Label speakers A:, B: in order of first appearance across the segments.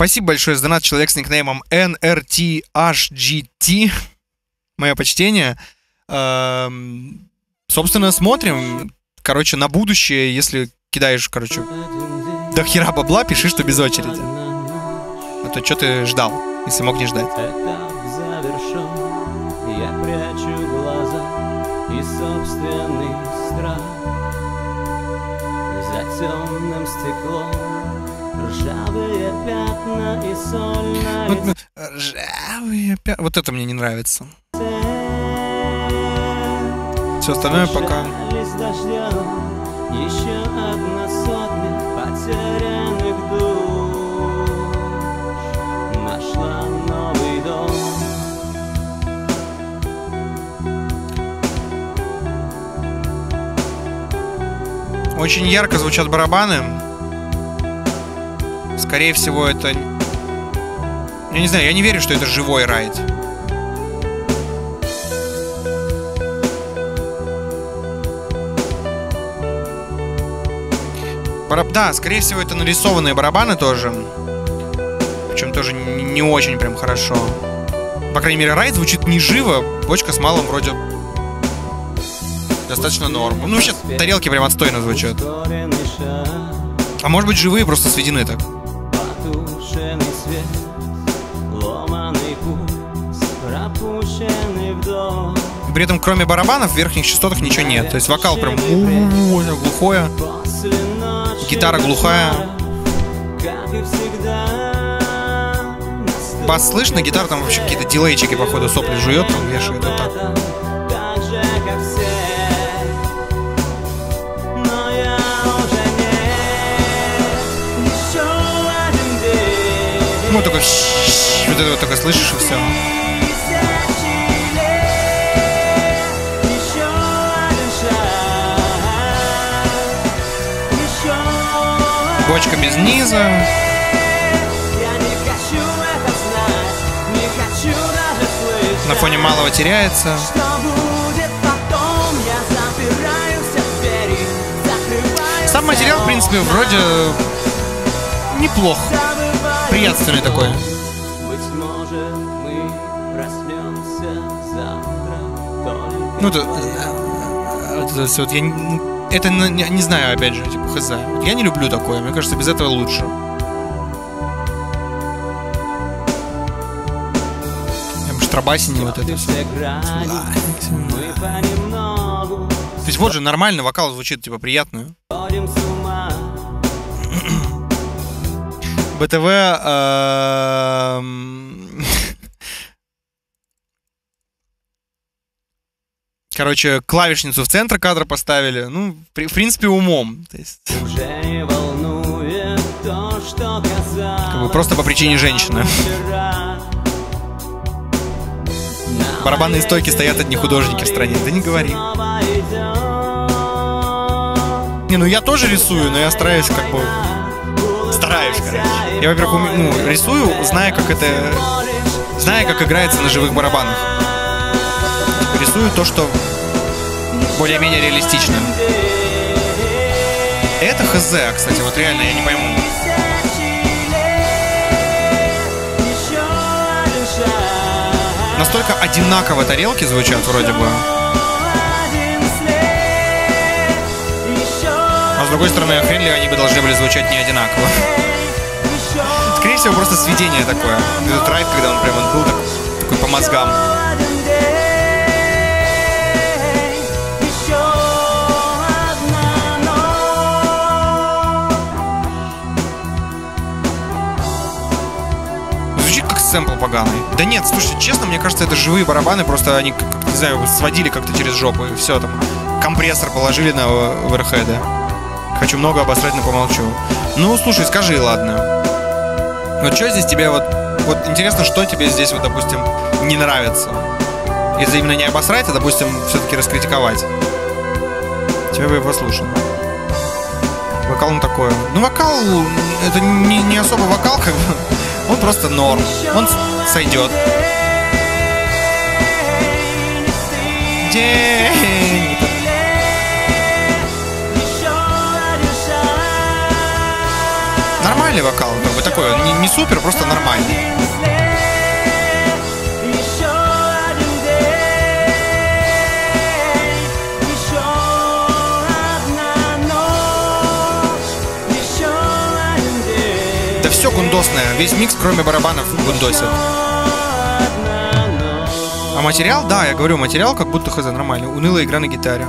A: Спасибо большое за донат человек с никнеймом NRTHGT. Мое почтение. Эм, собственно, смотрим. Короче, на будущее, если кидаешь, короче, до хера бабла, пиши, что без очереди. А то что ты ждал, если мог не ждать.
B: Я прячу глаза и собственный страх За темным стеклом ржавые пятна и соль на лице
A: ржавые пя- Вот это мне не нравится. Все остальное пока...
B: Еще одна сотня потерянных душ Нашла новый дом
A: Очень ярко звучат барабаны. Скорее всего, это... Я не знаю, я не верю, что это живой райд. Бараб... Да, скорее всего, это нарисованные барабаны тоже. Причем тоже не, очень прям хорошо. По крайней мере, райд звучит не живо. Бочка с малым вроде достаточно норм. Ну, вообще, тарелки прям отстойно звучат. А может быть, живые просто сведены так. И при этом, кроме барабанов, в верхних частотах ничего нет. То есть вокал прям глухое. Гитара глухая. Бас слышно, гитара там вообще какие-то дилейчики, походу, сопли жует, там вешает. Вот так. Ну, только вот это вот только слышишь и все. Бочка без низа.
B: Это
A: На фоне малого теряется. Сам материал, в принципе, вроде неплох. Приятственный такой. Ну, это, э, вот это всё вот я не- ну, это не, не знаю, опять же, типа хз. Я не люблю такое. Мне кажется, без этого лучше. Прям штрабасини вот это все. То есть вот же нормально вокал звучит, типа, приятно. БТВ... Короче, клавишницу в центр кадра поставили. Ну, при- в принципе, умом. То есть,
B: Уже не волнует то, что
A: как бы просто по причине женщины. Барабанные стойки стоят одни художники в стране. Да не говори. Не, ну я тоже рисую, но я стараюсь как бы... Стараюсь, короче. Я, во-первых, уме- ну, рисую, зная, как это... Зная, как играется на живых барабанах. Рисую то, что более-менее реалистично. Это хз, кстати, вот реально, я не пойму. Настолько одинаково тарелки звучат вроде бы. А с другой стороны, хрен ли они бы должны были звучать не одинаково. Скорее всего, просто сведение такое. Этот райд, когда он прям вот был так- такой по мозгам. Сэмпл поганый. Да нет, слушайте, честно, мне кажется, это живые барабаны, просто они, не знаю, сводили как-то через жопу, и все там. Компрессор положили на оверхеды. Хочу много обосрать, но помолчу. Ну, слушай, скажи, ладно. Вот что здесь тебе вот... Вот интересно, что тебе здесь, вот, допустим, не нравится? Если именно не обосрать, а, допустим, все-таки раскритиковать. Тебя бы послушал. Вокал он такой. Ну, вокал, это не, не особо вокал, как бы. Он просто норм. Он сойдет. Нормальный вокал, как бы такой, не, не супер, просто нормальный. Гундосное, весь микс, кроме барабанов, гундосит. А материал, да, я говорю, материал как будто хз нормальный. Унылая игра на гитаре.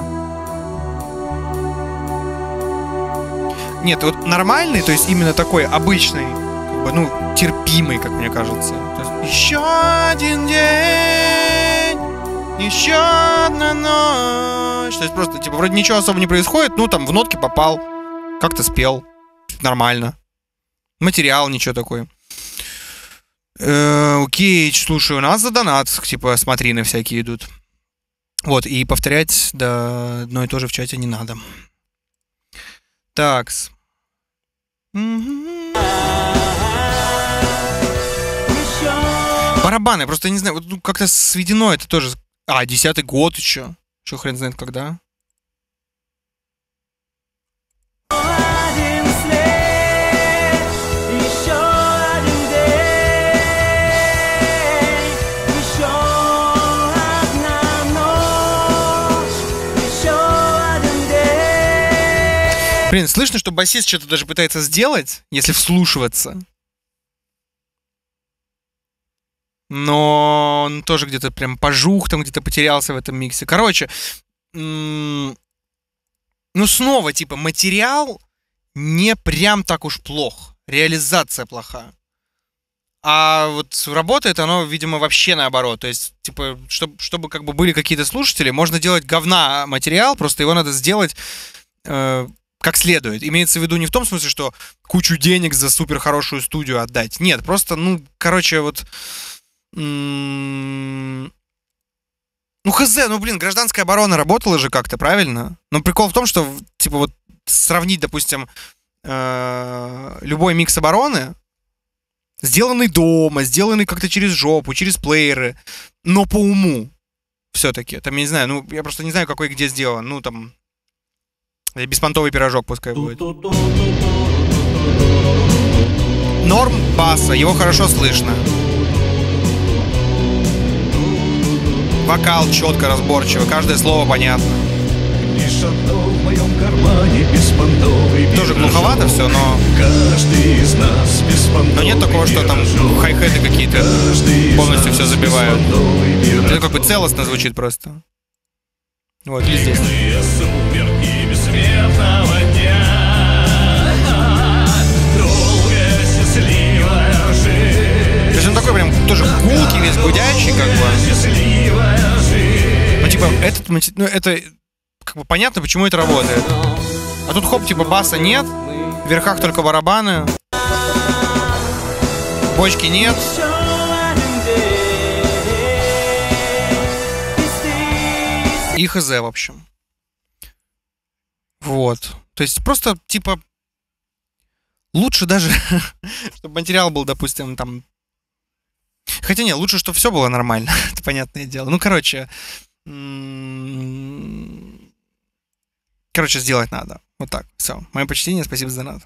A: Нет, вот нормальный, то есть именно такой обычный, как бы, ну, терпимый, как мне кажется. То есть, еще один день, еще одна ночь. То есть просто, типа, вроде ничего особо не происходит, ну, там, в нотки попал, как-то спел, нормально. Материал ничего такой. Э, Окей, слушай, у нас за донат, типа, смотрины всякие идут. Вот, и повторять, да, одно и то же в чате не надо. Такс. Барабаны, просто не знаю, вот ну, как-то сведено это тоже. А, десятый год еще. Еще хрен знает когда. Блин, слышно, что басист что-то даже пытается сделать, если вслушиваться. Но он тоже где-то прям пожух, там где-то потерялся в этом миксе. Короче, ну снова, типа, материал не прям так уж плох. Реализация плоха. А вот работает оно, видимо, вообще наоборот. То есть, типа, чтобы, чтобы как бы были какие-то слушатели, можно делать говна материал, просто его надо сделать э, как следует. Имеется в виду не в том смысле, что кучу денег за супер хорошую студию отдать. Нет, просто, ну, короче, вот... Ну, хз, ну, блин, гражданская оборона работала же как-то, правильно? Но прикол в том, что, типа, вот сравнить, допустим, э, любой микс обороны, сделанный дома, сделанный как-то через жопу, через плееры, но по уму все-таки. Там, я не знаю, ну, я просто не знаю, какой где сделан. Ну, там, беспонтовый пирожок пускай будет. Норм баса, его хорошо слышно. Вокал четко, разборчиво, каждое слово понятно. Тоже глуховато все, но,
C: из нас
A: но нет такого, что там хай-хеты какие-то полностью все забивают. Это как бы целостно звучит просто. Вот, и здесь. Мати- ну, это как бы понятно, почему это работает. А тут хоп, типа, баса нет, в верхах только барабаны, бочки нет.
B: И
A: хз, в общем. Вот. То есть просто, типа, лучше даже, чтобы материал был, допустим, там... Хотя нет, лучше, чтобы все было нормально, это понятное дело. Ну, короче... Короче, сделать надо. Вот так. Все. Мое почтение, спасибо за донат.